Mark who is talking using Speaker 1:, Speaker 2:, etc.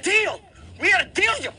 Speaker 1: a deal. We had a deal, you.